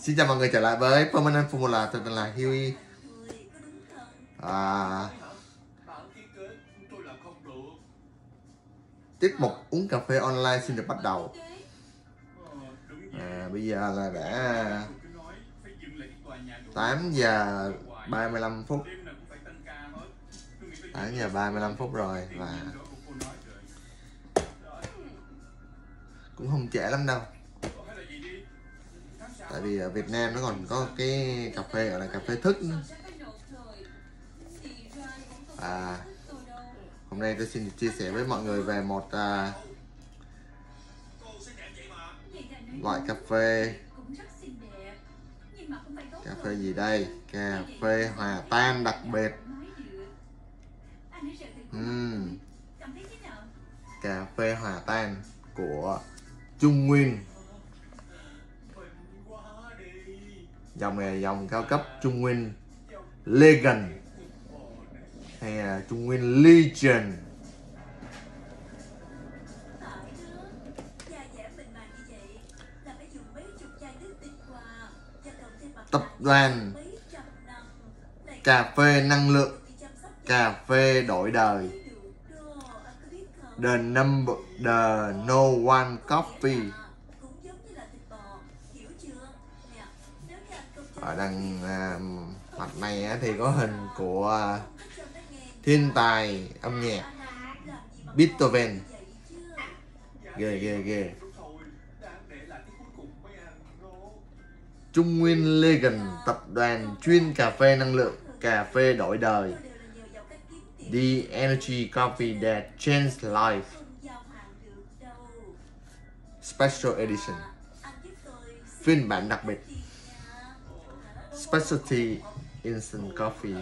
Xin chào mọi người trở lại với Permanent Formula Tôi tên là Huey. À, Tiết mục uống cà phê online xin được bắt đầu. À, Bây giờ là đã 8 giờ 35 phút. 8 giờ 35 phút rồi và cũng không trễ lắm đâu tại vì ở Việt Nam nó còn có cái cà phê gọi là cà phê thức và hôm nay tôi xin chia sẻ với mọi người về một à, loại cà phê. Cà phê gì đây? Cà phê hòa tan đặc biệt. Uhm. cà phê hòa tan của Trung Nguyên. Dòng này là dòng cao cấp Trung Nguyên Legend hay là Trung Nguyên Legion. Tập đoàn cà phê năng lượng, cà phê đổi đời. The number, the no one coffee. Ở đằng à, mặt này thì có hình của à, thiên tài âm nhạc Beethoven. Ghê ghê ghê. Trung Nguyên Legend tập đoàn chuyên cà phê năng lượng cà phê đổi đời. The Energy Coffee That Changed Life. Special Edition. Phiên bản đặc biệt. Specialty Instant Coffee.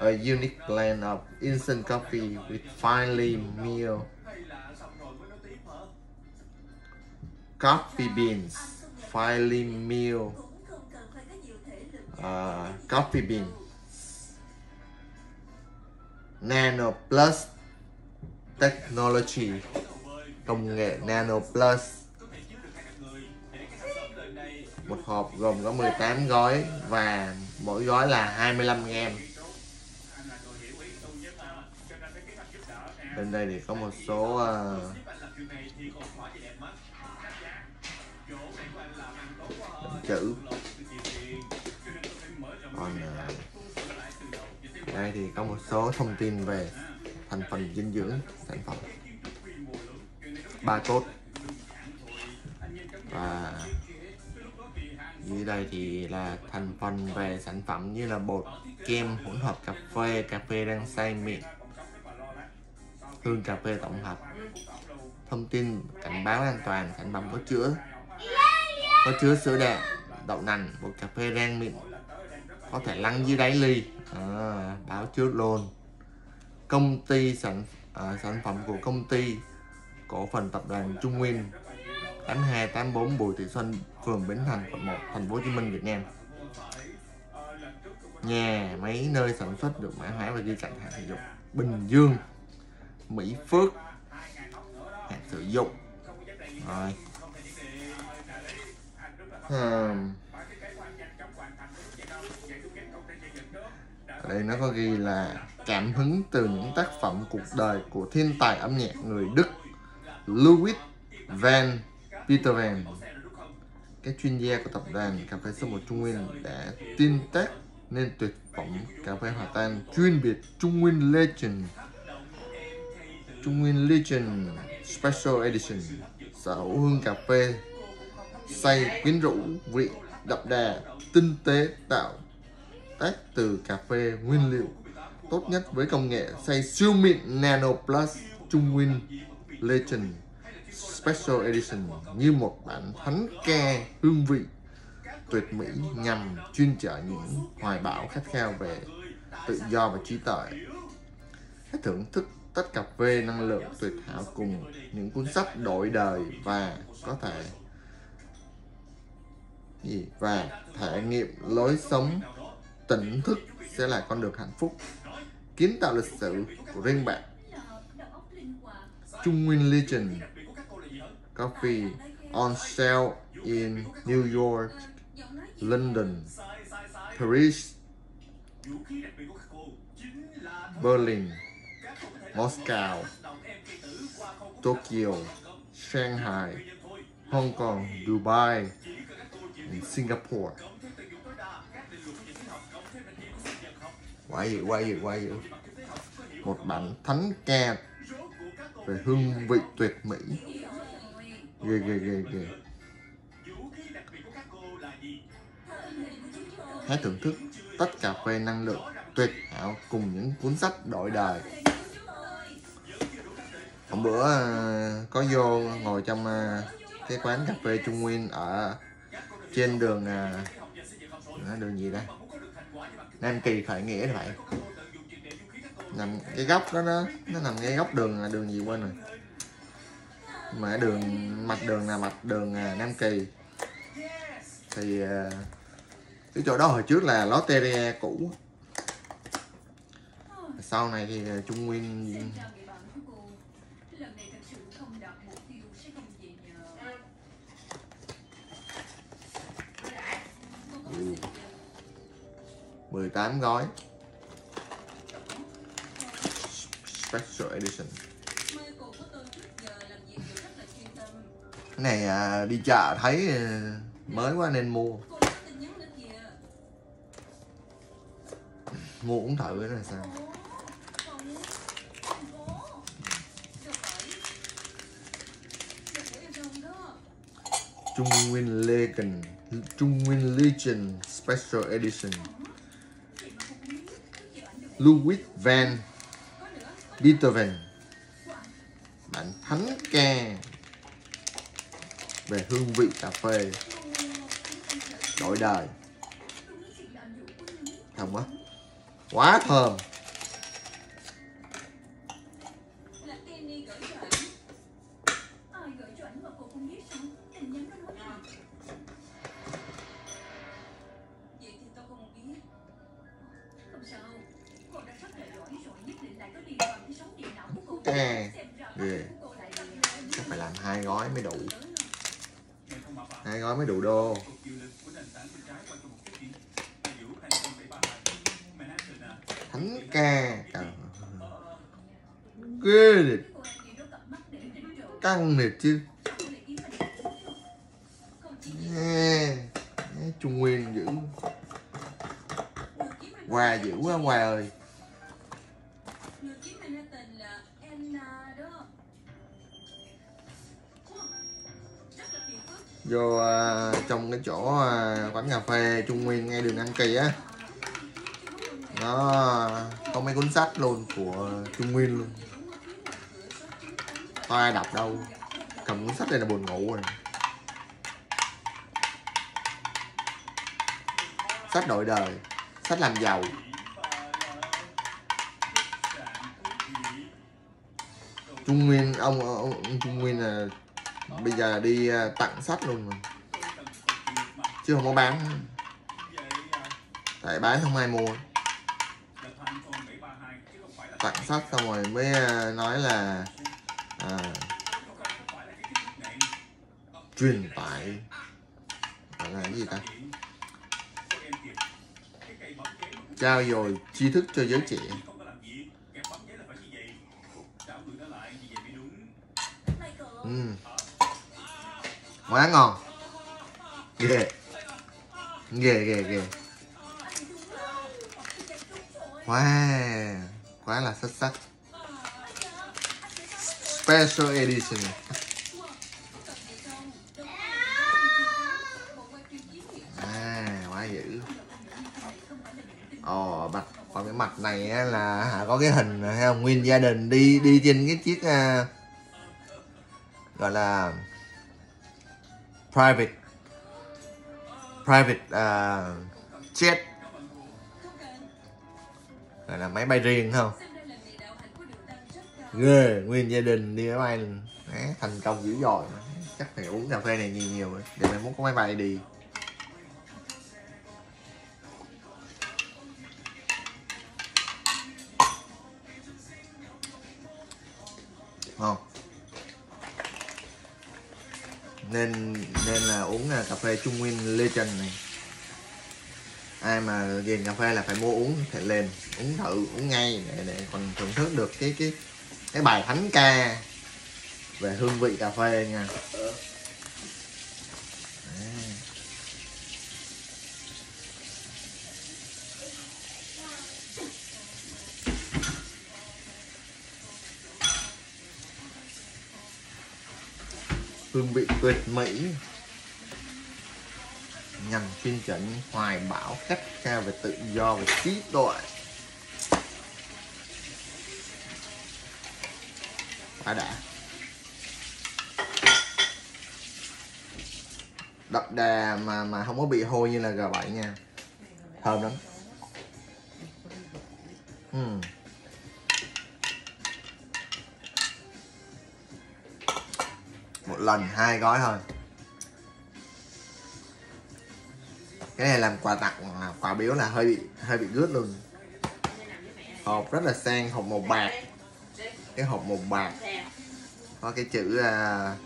A unique blend of instant coffee with finely milled coffee beans. Finely milled uh, coffee beans. Nano Plus Technology công nghệ Nano Plus một hộp gồm có 18 gói và mỗi gói là 25 gram. bên đây thì có một số uh, chữ. Còn uh, đây thì có một số thông tin về thành phần dinh dưỡng sản phẩm. Ba cốt. Và dưới đây thì là thành phần về sản phẩm như là bột kem hỗn hợp cà phê. Cà phê đang xay miệng. Hương cà phê tổng hợp. Thông tin cảnh báo an toàn sản phẩm có chứa. Có chứa sữa đạm đậu nành bột cà phê rang miệng. Có thể lăn dưới đáy ly. À, báo trước luôn. Công ty sản à, sản phẩm của công ty cổ phần tập đoàn Trung Nguyên. 8284 Bùi Thị Xuân phường Bến Thành, quận 1 thành phố Hồ Chí Minh, Việt Nam. Nhà máy nơi sản xuất được mã hóa và ghi cạnh hạn sử dụng. Bình Dương, Mỹ Phước hạn sử dụng. Rồi. À. ở đây nó có ghi là cảm hứng từ những tác phẩm cuộc đời của thiên tài âm nhạc người Đức Louis van Beethoven các chuyên gia của tập đoàn cà phê số 1 Trung Nguyên đã tin tác nên tuyệt phẩm cà phê hòa tan chuyên biệt Trung Nguyên Legend. Trung Nguyên Legend Special Edition, sở hương cà phê, say quyến rũ vị đậm đà, tinh tế tạo tác từ cà phê nguyên liệu, tốt nhất với công nghệ xay siêu mịn Nano Plus Trung Nguyên Legend. Special Edition như một bản thánh ca hương vị tuyệt mỹ nhằm chuyên chở những hoài bão khát khao về tự do và trí tuệ. Hãy thưởng thức tách cà phê năng lượng tuyệt hảo cùng những cuốn sách đổi đời và có thể gì và thể nghiệm lối sống tỉnh thức sẽ là con đường hạnh phúc, kiến tạo lịch sử của riêng bạn Trung Nguyên Legend Coffee on sale in New York, London, Paris, Berlin, Moscow, Tokyo, Shanghai, Hong Kong, Dubai Singapore. Quá dữ quá dữ quá dữ một bản thánh ca về hương vị tuyệt mỹ ghê ghê ghê ghê. Hãy thưởng thức tất cà phê năng lượng tuyệt hảo cùng những cuốn sách đổi đời. Hôm bữa à, có vô ngồi trong à, cái quán cà phê Trung Nguyên ở trên đường à, đường gì đây Nam Kỳ khởi nghĩa vậy phải nằm cái góc đó nó nó nằm ngay góc đường là đường gì quên rồi mà đường, mặt đường là mặt đường à, Nam Kỳ. Thì à, cái chỗ đó hồi trước là Lotteria cũ. Sau này thì à, Trung Nguyên ừ. mười tám gói. Special Edition. Cái này à, đi chợ thấy à, mới quá nên mua. Mua uống thử cái này sao? Trung Nguyên Legend Trung Nguyên Legion Special Edition. Louis Van. Beethoven bản thánh ca về hương vị cà phê. Đổi đời. Không quá quá thơm. Thánh ca ghê liệt căng liệt chứ. Nghe trung nguyên dữ. Hòa dữ quá hòa ơi. Vô uh, trong cái chỗ uh, quán cà phê Trung Nguyên ngay đường An Kỳ á nó có mấy cuốn sách luôn của Trung Nguyên luôn. Có ai đọc đâu. Cầm cuốn sách đây là buồn ngủ rồi. Sách đổi đời sách làm giàu. Trung Nguyên ông, ông, ông Trung Nguyên là bây giờ đi à, tặng sách luôn rồi, chứ không có bán. Tại bán không ai mua tặng sách xong rồi mới à, nói là à, truyền tải. Gọi là cái gì ta? Trao dồi tri thức cho giới trẻ. Ừ. quá ngon. Ghê. Ghê ghê ghê. Wow quá là xuất sắc. Special edition. À quá dữ. Ồ mặt còn cái mặt này á, là có cái hình hay không nguyên gia đình đi đi trên cái chiếc à, gọi là private private uh, jet gọi là máy bay riêng không? Ghê nguyên gia đình đi máy bay Đấy, thành công dữ dội. Chắc phải uống cà phê này nhiều nhiều để mai muốn có máy bay đi. Không. Nên nên là uống cà phê Trung Nguyên Legend này ai mà ghiền cà phê là phải mua uống phải lên, uống thử, uống ngay để để còn thưởng thức được cái cái cái bài thánh ca về hương vị cà phê nha. Hương vị tuyệt mỹ nhằm chuyên trở những hoài bão khát khao về tự do, về trí tuệ. Quá đã. Đậm đà mà mà không có bị hôi như là G7 nha. Thơm lắm. Uhm. một lần hai gói thôi. Cái này làm quà tặng à, quà biếu là hơi bị hơi bị gớt luôn. Hộp rất là sang hộp màu bạc. Cái hộp màu bạc có cái chữ uh,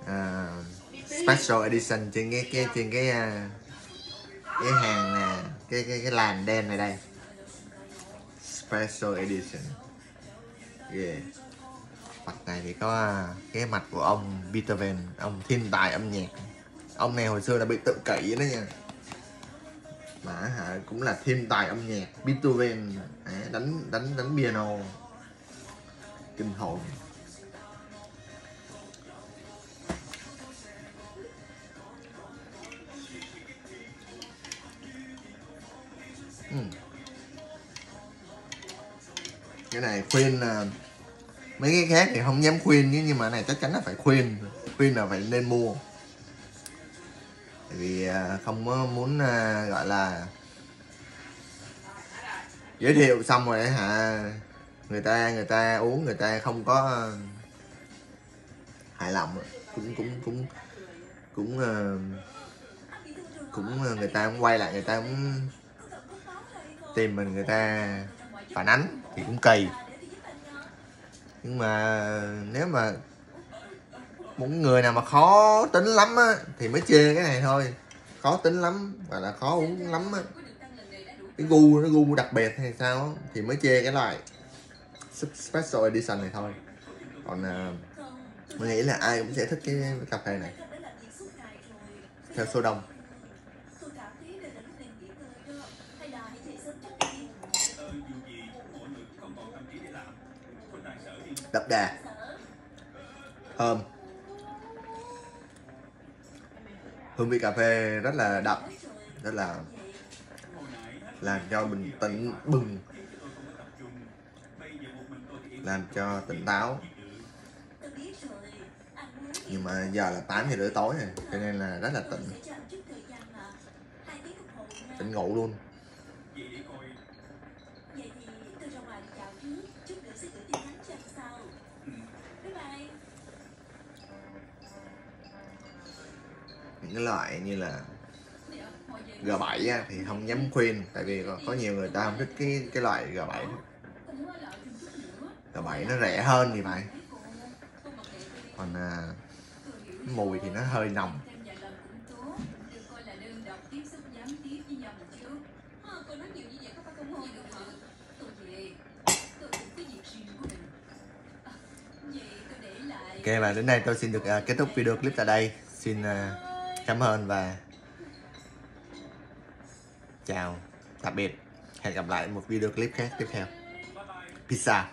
uh, special edition trên cái cái trên cái uh, cái hàng uh, cái cái cái làn đen này đây. Special edition. Yeah. Mặt này thì có cái mặt của ông Beethoven ông thiên tài âm nhạc ông này hồi xưa là bị tự kỷ đó nha. Mà hả, cũng là thiên tài âm nhạc Beethoven đánh đánh đánh piano. Kinh hồn. Ừ. cái này khuyên là mấy cái khác thì không dám khuyên nhưng mà này chắc chắn là phải khuyên. Khuyên là phải nên mua vì à, không muốn à, gọi là giới thiệu xong rồi hả? Người ta người ta uống, người ta không có à, hài lòng cũng cũng cũng cũng cũng người ta cũng quay lại, người ta cũng tìm mình, người ta phản ánh thì cũng kỳ. Nhưng mà nếu mà một người nào mà khó tính lắm á thì mới chê cái này thôi. Khó tính lắm và là khó uống lắm á. Cái gu nó gu đặc biệt hay sao thì mới chê cái loại special edition này thôi. Còn à, mình nghĩ là ai cũng sẽ thích cái cà phê này. Theo số đông. Đậm đà. Thơm. Hương vị cà phê rất là đậm, rất là, làm cho mình tỉnh bừng, làm cho tỉnh táo. Nhưng mà giờ là 8 giờ rưỡi tối rồi, cho nên là rất là tỉnh. Tỉnh ngủ luôn. Những cái loại như là G7 á, thì không dám khuyên tại vì có, có nhiều người ta không thích cái cái loại G7 G7 nó rẻ hơn thì vậy còn à, mùi thì nó hơi nồng. Ok và đến đây tôi xin được uh, kết thúc video clip tại đây. Xin uh, cảm ơn và chào. Tạm biệt. Hẹn gặp lại một video clip khác tiếp theo. Pizza